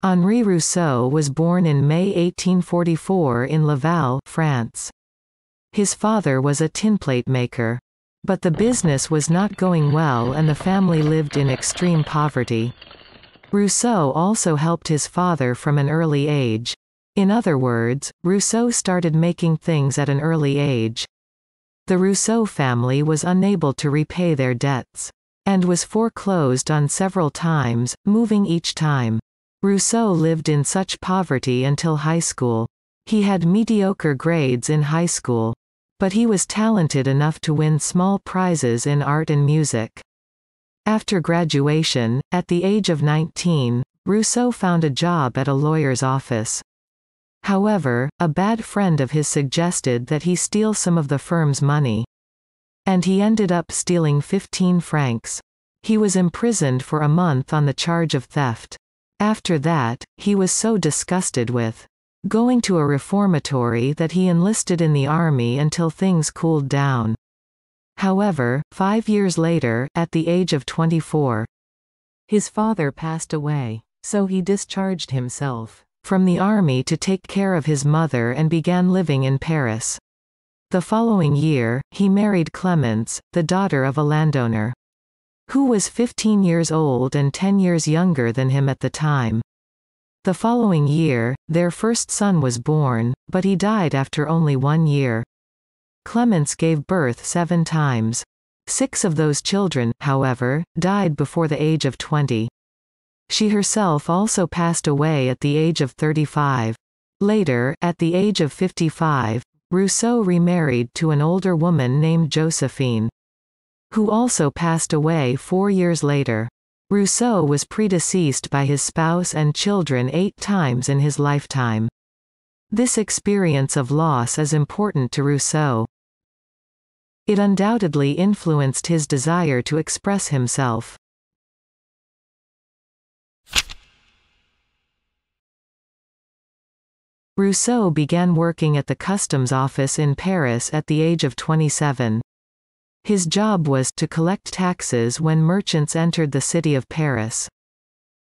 Henri Rousseau was born in May 1844 in Laval, France. His father was a tinplate maker. But the business was not going well and the family lived in extreme poverty. Rousseau also helped his father from an early age. In other words, Rousseau started making things at an early age. The Rousseau family was unable to repay their debts. And was foreclosed on several times, moving each time. Rousseau lived in such poverty until high school. He had mediocre grades in high school. But he was talented enough to win small prizes in art and music. After graduation, at the age of 19, Rousseau found a job at a lawyer's office. However, a bad friend of his suggested that he steal some of the firm's money. And he ended up stealing 15 francs. He was imprisoned for a month on the charge of theft. After that, he was so disgusted with going to a reformatory that he enlisted in the army until things cooled down. However, five years later, at the age of 24, his father passed away, so he discharged himself from the army to take care of his mother and began living in Paris. The following year, he married Clemence, the daughter of a landowner who was 15 years old and 10 years younger than him at the time. The following year, their first son was born, but he died after only one year. Clemence gave birth seven times. Six of those children, however, died before the age of 20. She herself also passed away at the age of 35. Later, at the age of 55, Rousseau remarried to an older woman named Josephine who also passed away four years later. Rousseau was predeceased by his spouse and children eight times in his lifetime. This experience of loss is important to Rousseau. It undoubtedly influenced his desire to express himself. Rousseau began working at the customs office in Paris at the age of 27. His job was to collect taxes when merchants entered the city of Paris.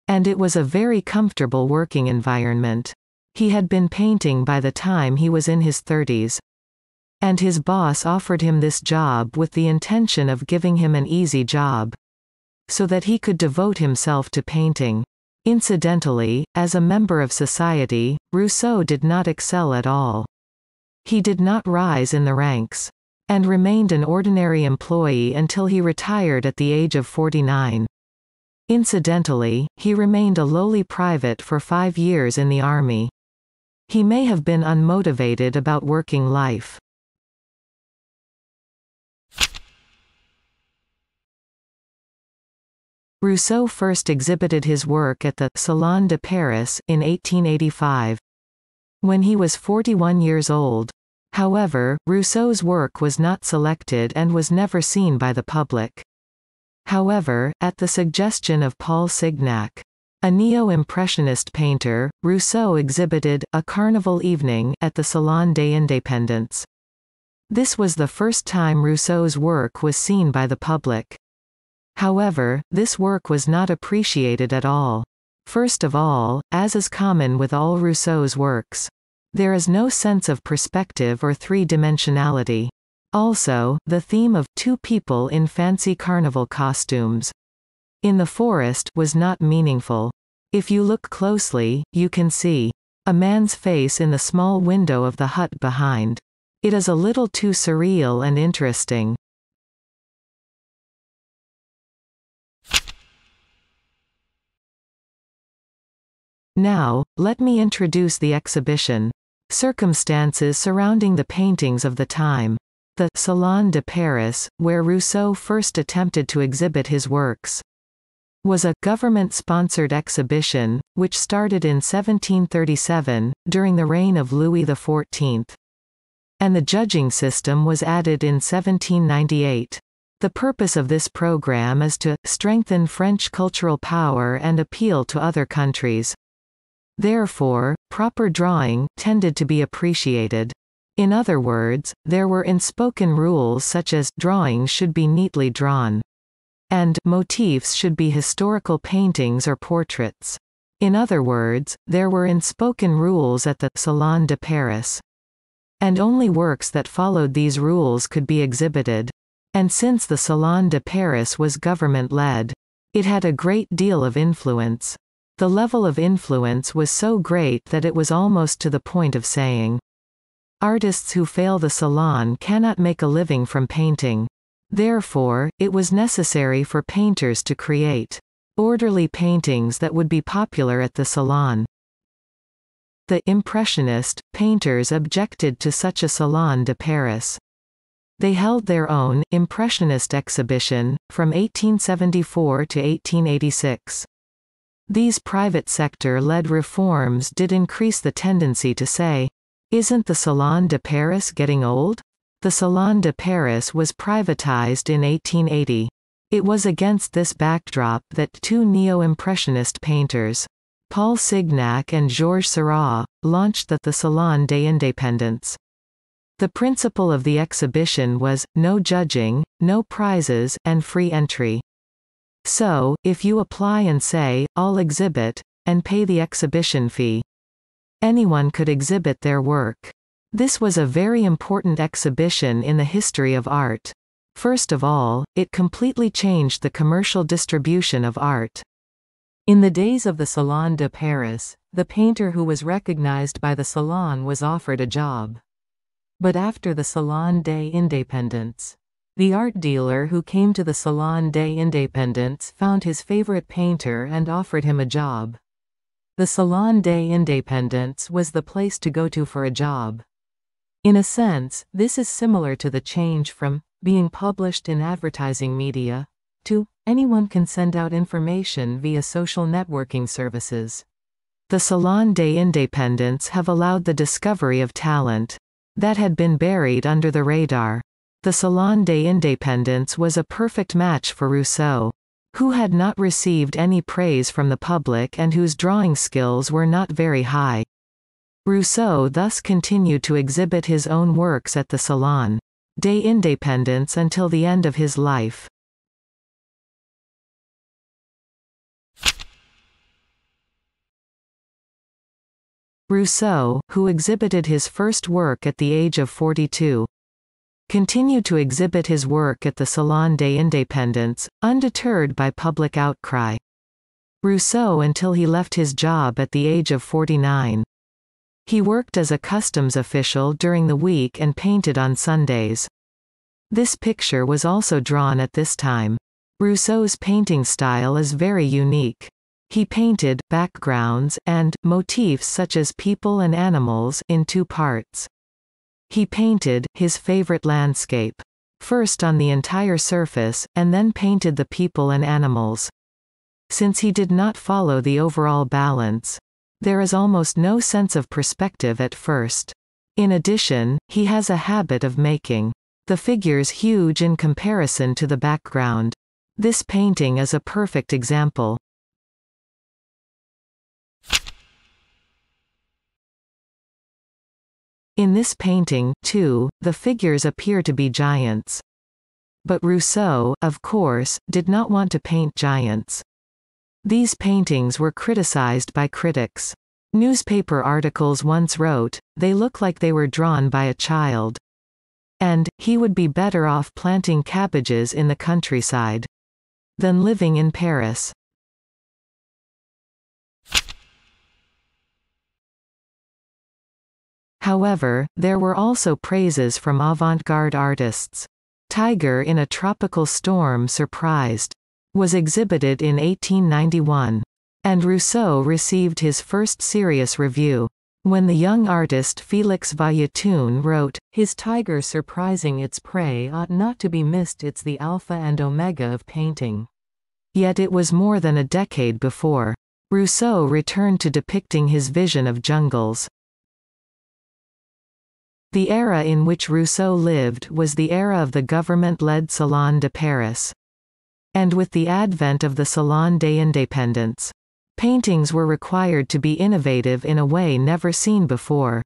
And it was a very comfortable working environment. He had been painting by the time he was in his 30s. And his boss offered him this job with the intention of giving him an easy job. So that he could devote himself to painting. Incidentally, as a member of society, Rousseau did not excel at all. He did not rise in the ranks and remained an ordinary employee until he retired at the age of 49. Incidentally, he remained a lowly private for five years in the army. He may have been unmotivated about working life. Rousseau first exhibited his work at the Salon de Paris in 1885. When he was 41 years old, However, Rousseau's work was not selected and was never seen by the public. However, at the suggestion of Paul Signac, a neo-impressionist painter, Rousseau exhibited A Carnival Evening at the Salon des Indépendants. This was the first time Rousseau's work was seen by the public. However, this work was not appreciated at all. First of all, as is common with all Rousseau's works, there is no sense of perspective or three-dimensionality. Also, the theme of two people in fancy carnival costumes in the forest was not meaningful. If you look closely, you can see a man's face in the small window of the hut behind. It is a little too surreal and interesting. Now, let me introduce the exhibition. Circumstances surrounding the paintings of the time. The Salon de Paris, where Rousseau first attempted to exhibit his works, was a government-sponsored exhibition, which started in 1737, during the reign of Louis XIV. And the judging system was added in 1798. The purpose of this program is to strengthen French cultural power and appeal to other countries. Therefore, proper drawing tended to be appreciated. In other words, there were unspoken rules such as drawings should be neatly drawn and motifs should be historical paintings or portraits. In other words, there were unspoken rules at the Salon de Paris. And only works that followed these rules could be exhibited. And since the Salon de Paris was government-led, it had a great deal of influence. The level of influence was so great that it was almost to the point of saying, Artists who fail the salon cannot make a living from painting. Therefore, it was necessary for painters to create orderly paintings that would be popular at the salon. The Impressionist painters objected to such a Salon de Paris. They held their own Impressionist exhibition, from 1874 to 1886. These private sector-led reforms did increase the tendency to say, isn't the Salon de Paris getting old? The Salon de Paris was privatized in 1880. It was against this backdrop that two neo-impressionist painters, Paul Signac and Georges Seurat, launched the, the Salon des Indépendants. The principle of the exhibition was, no judging, no prizes, and free entry. So, if you apply and say, I'll exhibit, and pay the exhibition fee, anyone could exhibit their work. This was a very important exhibition in the history of art. First of all, it completely changed the commercial distribution of art. In the days of the Salon de Paris, the painter who was recognized by the Salon was offered a job. But after the Salon des Indépendants, the art dealer who came to the Salon des Indépendants found his favorite painter and offered him a job. The Salon des Indépendants was the place to go to for a job. In a sense, this is similar to the change from being published in advertising media to anyone can send out information via social networking services. The Salon des Indépendants have allowed the discovery of talent that had been buried under the radar. The Salon des Indépendants was a perfect match for Rousseau who had not received any praise from the public and whose drawing skills were not very high. Rousseau thus continued to exhibit his own works at the Salon des Indépendants until the end of his life. Rousseau, who exhibited his first work at the age of 42, continued to exhibit his work at the Salon des Indépendants, undeterred by public outcry. Rousseau until he left his job at the age of 49. He worked as a customs official during the week and painted on Sundays. This picture was also drawn at this time. Rousseau's painting style is very unique. He painted backgrounds and motifs such as people and animals in two parts. He painted his favorite landscape. First on the entire surface, and then painted the people and animals. Since he did not follow the overall balance, there is almost no sense of perspective at first. In addition, he has a habit of making the figures huge in comparison to the background. This painting is a perfect example. In this painting, too, the figures appear to be giants. But Rousseau, of course, did not want to paint giants. These paintings were criticized by critics. Newspaper articles once wrote, they look like they were drawn by a child. And, he would be better off planting cabbages in the countryside than living in Paris. However, there were also praises from avant-garde artists. Tiger in a Tropical Storm Surprised was exhibited in 1891. And Rousseau received his first serious review. When the young artist Félix Vallotton wrote, His tiger surprising its prey ought not to be missed it's the alpha and omega of painting. Yet it was more than a decade before. Rousseau returned to depicting his vision of jungles. The era in which Rousseau lived was the era of the government-led Salon de Paris. And with the advent of the Salon des Indépendants, paintings were required to be innovative in a way never seen before.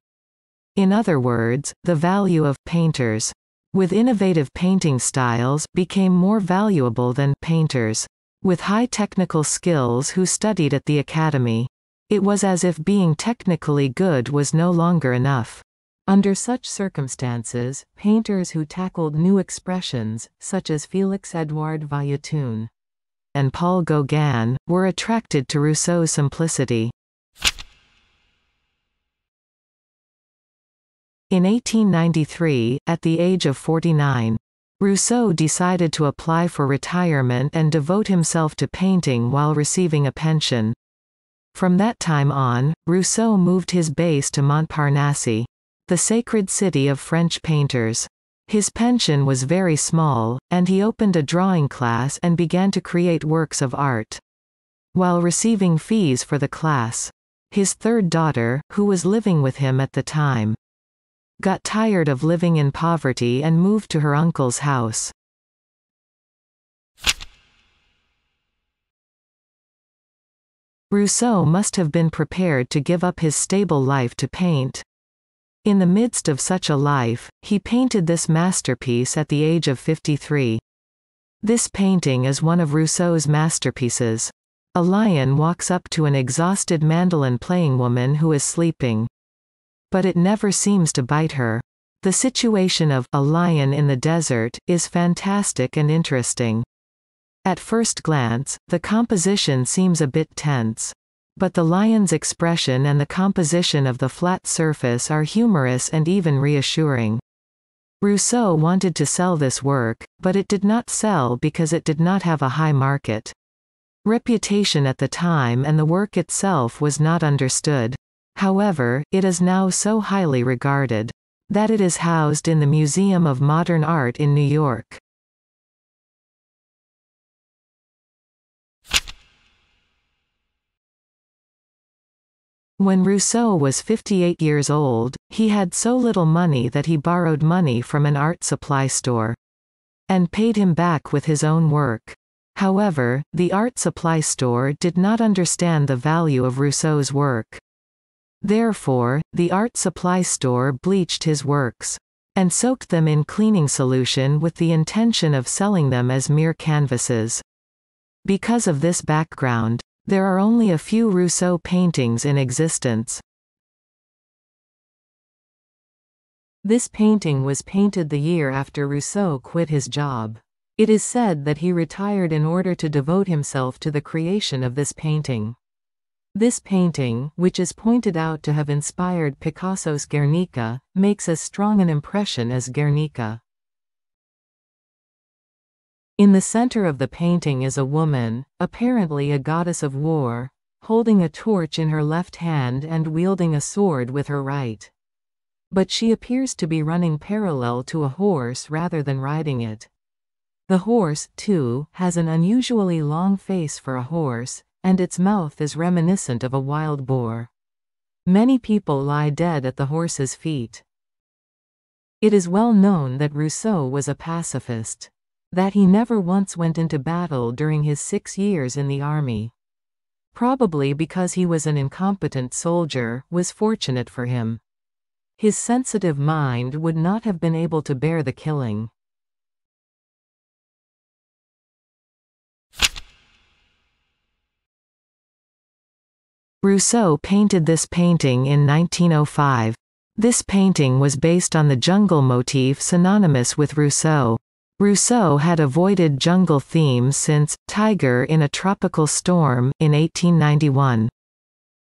In other words, the value of painters with innovative painting styles became more valuable than painters with high technical skills who studied at the academy. It was as if being technically good was no longer enough. Under such circumstances, painters who tackled new expressions, such as Félix-Édouard Vallotton and Paul Gauguin, were attracted to Rousseau's simplicity. In 1893, at the age of 49, Rousseau decided to apply for retirement and devote himself to painting while receiving a pension. From that time on, Rousseau moved his base to Montparnasse the sacred city of French painters. His pension was very small, and he opened a drawing class and began to create works of art. While receiving fees for the class, his third daughter, who was living with him at the time, got tired of living in poverty and moved to her uncle's house. Rousseau must have been prepared to give up his stable life to paint. In the midst of such a life, he painted this masterpiece at the age of 53. This painting is one of Rousseau's masterpieces. A lion walks up to an exhausted mandolin-playing woman who is sleeping. But it never seems to bite her. The situation of a lion in the desert is fantastic and interesting. At first glance, the composition seems a bit tense. But the lion's expression and the composition of the flat surface are humorous and even reassuring. Rousseau wanted to sell this work, but it did not sell because it did not have a high market. Reputation at the time and the work itself was not understood. However, it is now so highly regarded that it is housed in the Museum of Modern Art in New York. When Rousseau was 58 years old, he had so little money that he borrowed money from an art supply store and paid him back with his own work. However, the art supply store did not understand the value of Rousseau's work. Therefore, the art supply store bleached his works and soaked them in cleaning solution with the intention of selling them as mere canvases. Because of this background, there are only a few Rousseau paintings in existence. This painting was painted the year after Rousseau quit his job. It is said that he retired in order to devote himself to the creation of this painting. This painting, which is pointed out to have inspired Picasso's Guernica, makes as strong an impression as Guernica. In the center of the painting is a woman, apparently a goddess of war, holding a torch in her left hand and wielding a sword with her right. But she appears to be running parallel to a horse rather than riding it. The horse, too, has an unusually long face for a horse, and its mouth is reminiscent of a wild boar. Many people lie dead at the horse's feet. It is well known that Rousseau was a pacifist that he never once went into battle during his six years in the army. Probably because he was an incompetent soldier, was fortunate for him. His sensitive mind would not have been able to bear the killing. Rousseau painted this painting in 1905. This painting was based on the jungle motif synonymous with Rousseau. Rousseau had avoided jungle themes since Tiger in a Tropical Storm in 1891.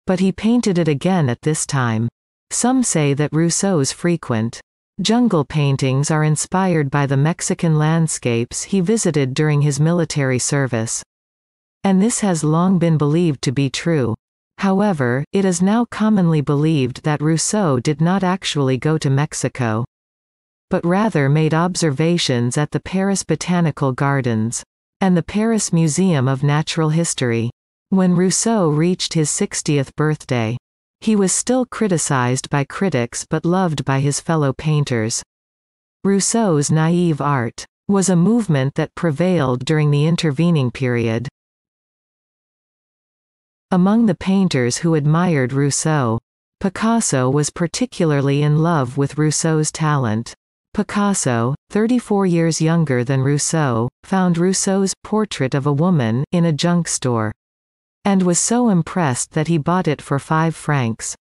But he painted it again at this time. Some say that Rousseau's frequent jungle paintings are inspired by the Mexican landscapes he visited during his military service. And this has long been believed to be true. However, it is now commonly believed that Rousseau did not actually go to Mexico but rather made observations at the Paris Botanical Gardens and the Paris Museum of Natural History. When Rousseau reached his 60th birthday, he was still criticized by critics but loved by his fellow painters. Rousseau's naive art was a movement that prevailed during the intervening period. Among the painters who admired Rousseau, Picasso was particularly in love with Rousseau's talent. Picasso, 34 years younger than Rousseau, found Rousseau's Portrait of a Woman in a junk store. and was so impressed that he bought it for five francs.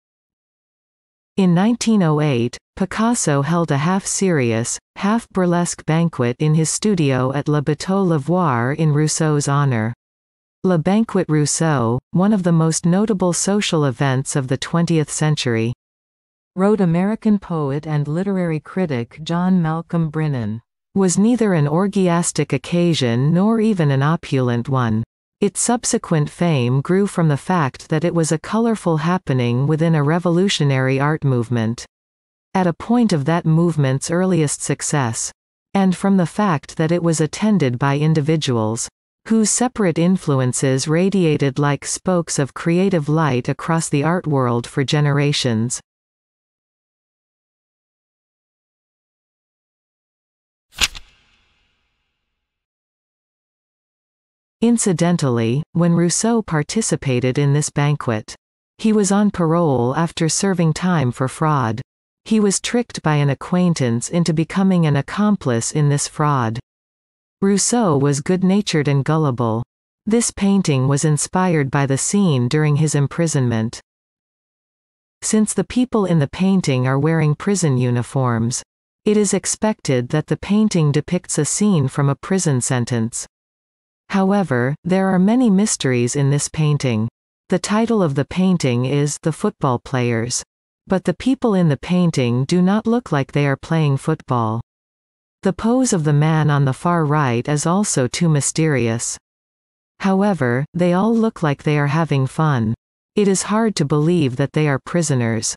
In 1908, Picasso held a half-serious, half-burlesque banquet in his studio at Le Bateau Lavoir in Rousseau's honor. Le Banquet Rousseau, one of the most notable social events of the 20th century. Wrote American poet and literary critic John Malcolm Brinnin. Was neither an orgiastic occasion nor even an opulent one. Its subsequent fame grew from the fact that it was a colorful happening within a revolutionary art movement. At a point of that movement's earliest success. And from the fact that it was attended by individuals whose separate influences radiated like spokes of creative light across the art world for generations. Incidentally, when Rousseau participated in this banquet, he was on parole after serving time for fraud. He was tricked by an acquaintance into becoming an accomplice in this fraud. Rousseau was good-natured and gullible. This painting was inspired by the scene during his imprisonment. Since the people in the painting are wearing prison uniforms, it is expected that the painting depicts a scene from a prison sentence. However, there are many mysteries in this painting. The title of the painting is The Football Players. But the people in the painting do not look like they are playing football. The pose of the man on the far right is also too mysterious. However, they all look like they are having fun. It is hard to believe that they are prisoners.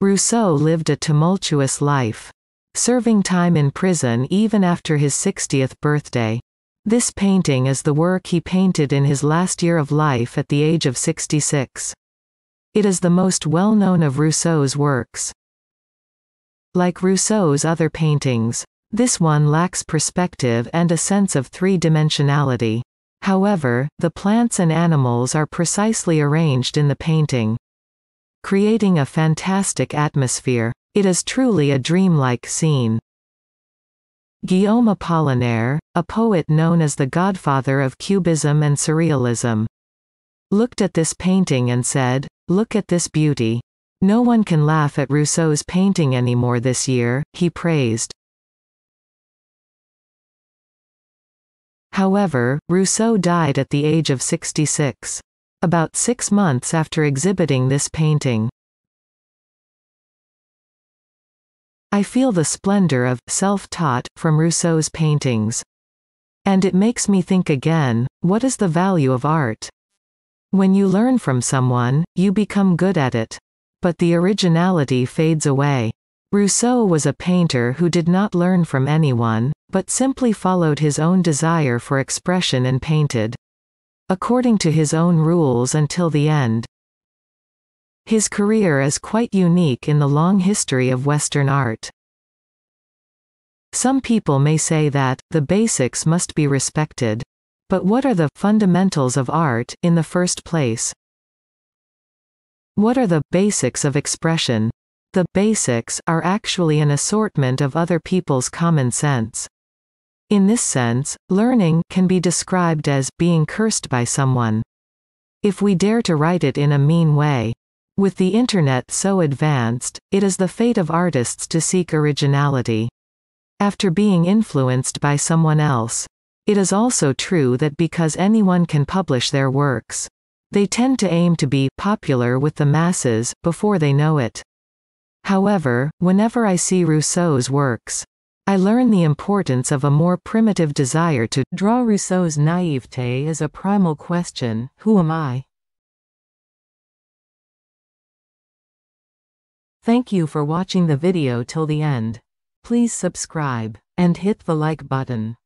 Rousseau lived a tumultuous life. Serving time in prison even after his 60th birthday. This painting is the work he painted in his last year of life at the age of 66. It is the most well-known of Rousseau's works. Like Rousseau's other paintings, this one lacks perspective and a sense of three-dimensionality. However, the plants and animals are precisely arranged in the painting creating a fantastic atmosphere. It is truly a dreamlike scene. Guillaume Apollinaire, a poet known as the godfather of Cubism and Surrealism, looked at this painting and said, Look at this beauty. No one can laugh at Rousseau's painting anymore this year, he praised. However, Rousseau died at the age of 66 about six months after exhibiting this painting. I feel the splendor of self-taught from Rousseau's paintings. And it makes me think again, what is the value of art? When you learn from someone, you become good at it. But the originality fades away. Rousseau was a painter who did not learn from anyone, but simply followed his own desire for expression and painted according to his own rules until the end. His career is quite unique in the long history of Western art. Some people may say that, the basics must be respected. But what are the fundamentals of art, in the first place? What are the basics of expression? The basics are actually an assortment of other people's common sense. In this sense, learning can be described as being cursed by someone. If we dare to write it in a mean way. With the internet so advanced, it is the fate of artists to seek originality. After being influenced by someone else. It is also true that because anyone can publish their works, they tend to aim to be popular with the masses before they know it. However, whenever I see Rousseau's works, I learn the importance of a more primitive desire to draw Rousseau's naivete as a primal question, who am I? Thank you for watching the video till the end. Please subscribe, and hit the like button.